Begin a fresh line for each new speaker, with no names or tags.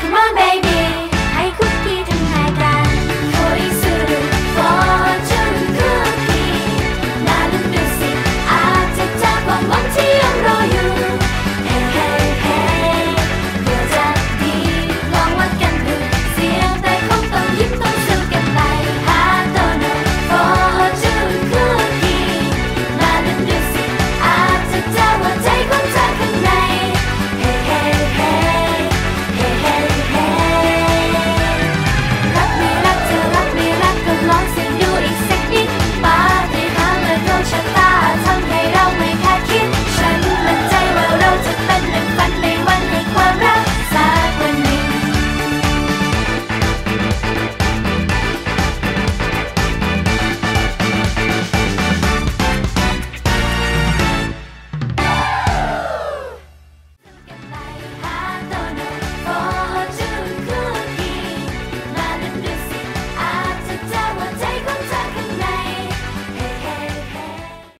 come on, baby.